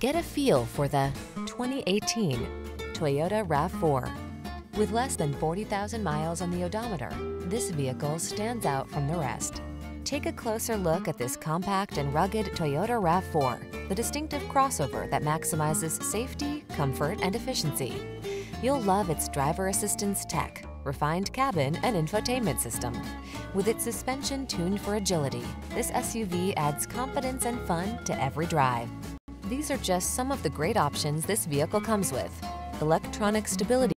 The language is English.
Get a feel for the 2018 Toyota RAV4. With less than 40,000 miles on the odometer, this vehicle stands out from the rest. Take a closer look at this compact and rugged Toyota RAV4, the distinctive crossover that maximizes safety, comfort, and efficiency. You'll love its driver assistance tech, refined cabin, and infotainment system. With its suspension tuned for agility, this SUV adds confidence and fun to every drive. These are just some of the great options this vehicle comes with. Electronic stability